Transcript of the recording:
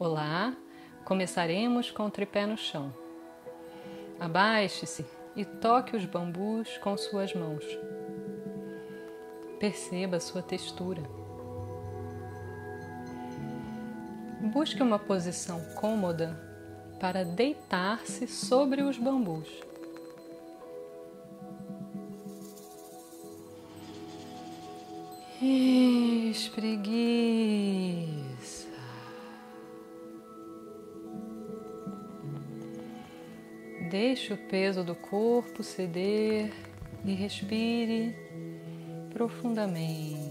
Olá, começaremos com o tripé no chão. Abaixe-se e toque os bambus com suas mãos. Perceba sua textura. Busque uma posição cômoda para deitar-se sobre os bambus. Espreguiça. Deixe o peso do corpo ceder e respire profundamente.